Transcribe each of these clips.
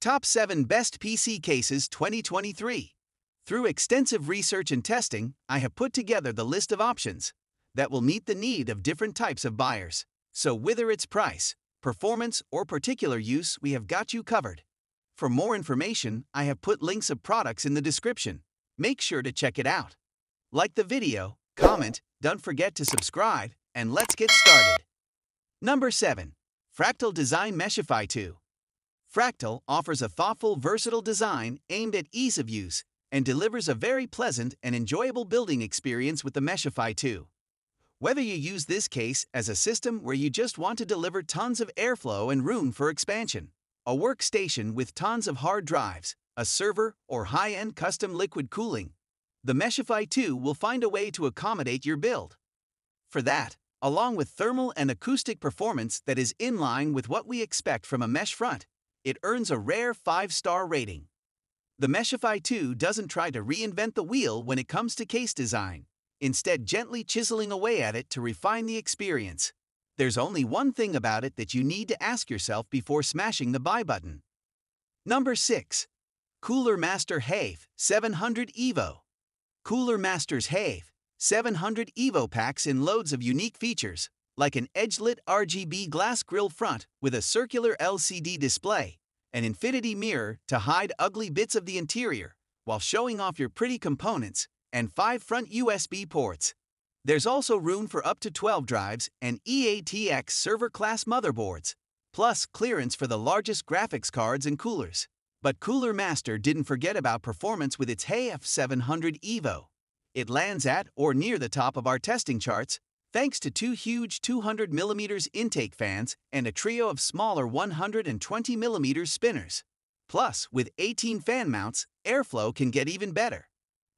Top 7 Best PC Cases 2023. Through extensive research and testing, I have put together the list of options that will meet the need of different types of buyers. So, whether it's price, performance, or particular use, we have got you covered. For more information, I have put links of products in the description. Make sure to check it out. Like the video, comment, don't forget to subscribe, and let's get started. Number 7. Fractal Design Meshify 2. Fractal offers a thoughtful, versatile design aimed at ease of use and delivers a very pleasant and enjoyable building experience with the Meshify 2. Whether you use this case as a system where you just want to deliver tons of airflow and room for expansion, a workstation with tons of hard drives, a server, or high-end custom liquid cooling, the Meshify 2 will find a way to accommodate your build. For that, along with thermal and acoustic performance that is in line with what we expect from a mesh front, it earns a rare 5-star rating. The Meshify 2 doesn't try to reinvent the wheel when it comes to case design, instead gently chiseling away at it to refine the experience. There's only one thing about it that you need to ask yourself before smashing the buy button. Number 6. Cooler Master HAF 700 EVO. Cooler Master's HAF 700 EVO packs in loads of unique features, like an edge-lit RGB glass grille front with a circular LCD display, an infinity mirror to hide ugly bits of the interior while showing off your pretty components, and five front USB ports. There's also room for up to 12 drives and EATX server-class motherboards, plus clearance for the largest graphics cards and coolers. But Cooler Master didn't forget about performance with its HAF 700 EVO. It lands at or near the top of our testing charts thanks to two huge 200mm intake fans and a trio of smaller 120mm spinners. Plus, with 18 fan mounts, airflow can get even better.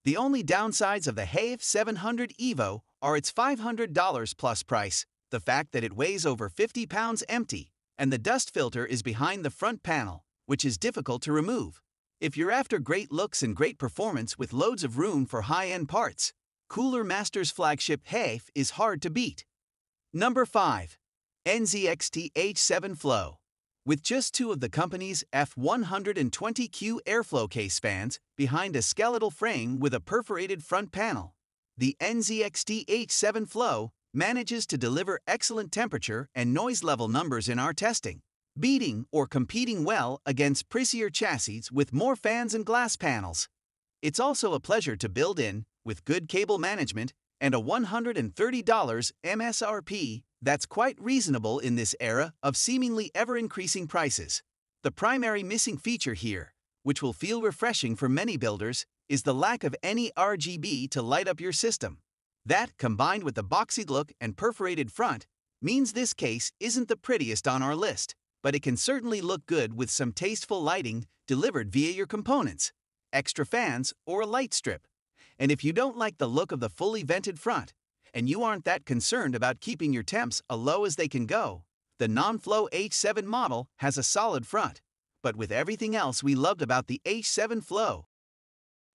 The only downsides of the HAF 700 EVO are its $500 plus price, the fact that it weighs over 50 pounds empty, and the dust filter is behind the front panel, which is difficult to remove. If you're after great looks and great performance with loads of room for high-end parts, Cooler Master's flagship HAF is hard to beat. Number 5. NZXT H7 Flow. With just two of the company's F120Q airflow case fans behind a skeletal frame with a perforated front panel, the NZXT H7 Flow manages to deliver excellent temperature and noise level numbers in our testing, beating or competing well against pricier chassis with more fans and glass panels. It's also a pleasure to build in, with good cable management and a $130 MSRP that's quite reasonable in this era of seemingly ever increasing prices. The primary missing feature here, which will feel refreshing for many builders, is the lack of any RGB to light up your system. That, combined with the boxy look and perforated front, means this case isn't the prettiest on our list, but it can certainly look good with some tasteful lighting delivered via your components, extra fans, or a light strip. And if you don't like the look of the fully vented front, and you aren't that concerned about keeping your temps as low as they can go, the non-flow H7 model has a solid front, but with everything else we loved about the H7 Flow.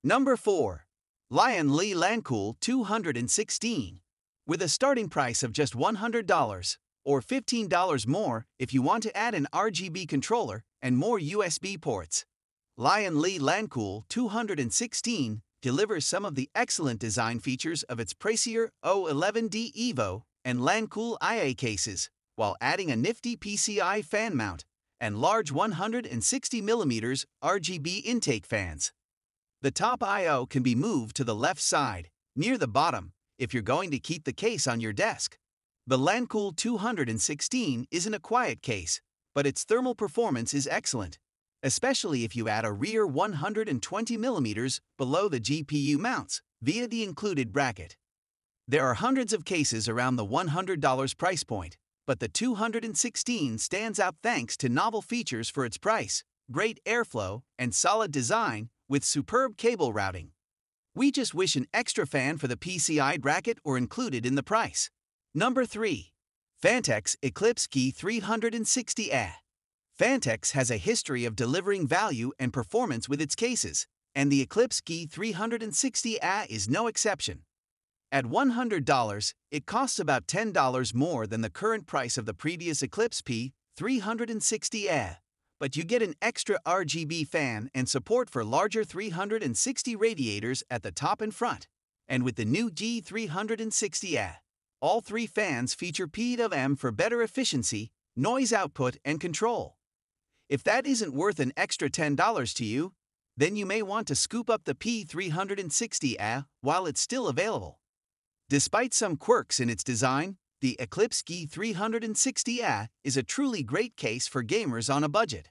Number 4. Lian Li Lancool 216. With a starting price of just $100, or $15 more if you want to add an RGB controller and more USB ports. Lian Li Lancool 216 delivers some of the excellent design features of its Pracier O11D Evo and Lancool IA cases, while adding a nifty PCI fan mount and large 160mm RGB intake fans. The top I.O. can be moved to the left side, near the bottom, if you're going to keep the case on your desk. The Lancool 216 isn't a quiet case, but its thermal performance is excellent especially if you add a rear 120mm below the GPU mounts via the included bracket. There are hundreds of cases around the $100 price point, but the 216 stands out thanks to novel features for its price, great airflow, and solid design with superb cable routing. We just wish an extra fan for the PCI bracket were included in the price. Number 3. Phanteks Eclipse G360A Phanteks has a history of delivering value and performance with its cases, and the Eclipse G360A is no exception. At $100, it costs about $10 more than the current price of the previous Eclipse P 360A, but you get an extra RGB fan and support for larger 360 radiators at the top and front. And with the new G360A, all three fans feature PWM for better efficiency, noise output, and control. If that isn't worth an extra $10 to you, then you may want to scoop up the P360A while it's still available. Despite some quirks in its design, the Eclipse G360A is a truly great case for gamers on a budget.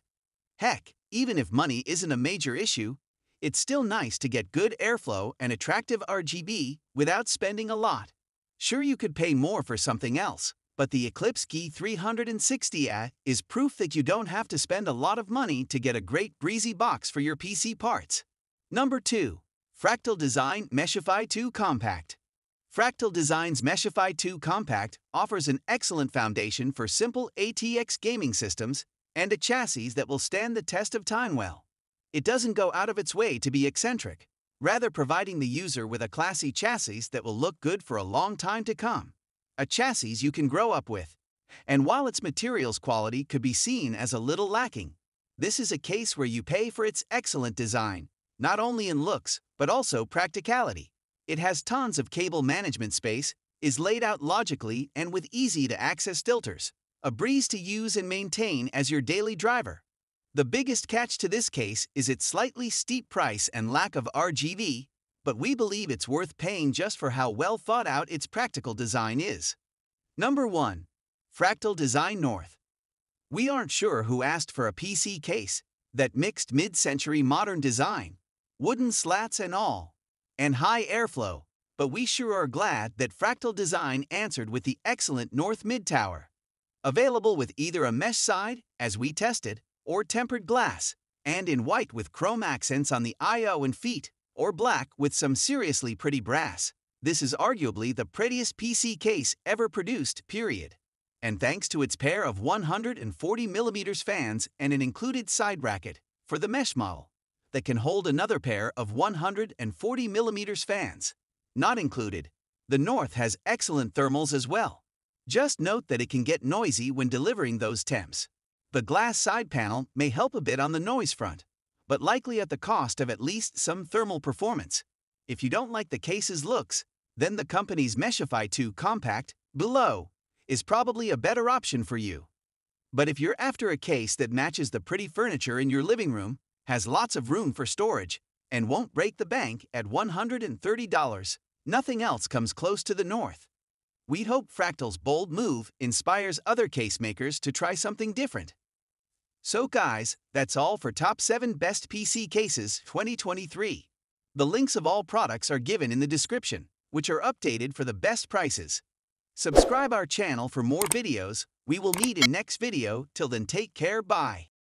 Heck, even if money isn't a major issue, it's still nice to get good airflow and attractive RGB without spending a lot. Sure, you could pay more for something else, but the Eclipse G360A is proof that you don't have to spend a lot of money to get a great breezy box for your PC parts. Number 2. Fractal Design Meshify 2 Compact. Fractal Design's Meshify 2 Compact offers an excellent foundation for simple ATX gaming systems and a chassis that will stand the test of time well. It doesn't go out of its way to be eccentric, rather providing the user with a classy chassis that will look good for a long time to come. A chassis you can grow up with. And while its materials quality could be seen as a little lacking, this is a case where you pay for its excellent design, not only in looks, but also practicality. It has tons of cable management space, is laid out logically and with easy to access filters, a breeze to use and maintain as your daily driver. The biggest catch to this case is its slightly steep price and lack of RGB, but we believe it's worth paying just for how well thought out its practical design is. Number 1. Fractal Design North. We aren't sure who asked for a PC case that mixed mid century modern design, wooden slats and all and high airflow, but we sure are glad that Fractal Design answered with the excellent North Mid Tower. Available with either a mesh side, as we tested, or tempered glass, and in white with chrome accents on the I.O. and feet, or black with some seriously pretty brass. This is arguably the prettiest PC case ever produced, period. And thanks to its pair of 140mm fans and an included side bracket for the mesh model that can hold another pair of 140mm fans. Not included, the North has excellent thermals as well. Just note that it can get noisy when delivering those temps. The glass side panel may help a bit on the noise front, but likely at the cost of at least some thermal performance. If you don't like the case's looks, then the company's Meshify 2 Compact, below, is probably a better option for you. But if you're after a case that matches the pretty furniture in your living room, has lots of room for storage, and won't break the bank at $130. Nothing else comes close to the North. We'd hope Fractal's bold move inspires other case makers to try something different. So guys, that's all for Top 7 Best PC Cases 2023. The links of all products are given in the description, which are updated for the best prices. Subscribe our channel for more videos. We will meet in next video. Till then take care, bye.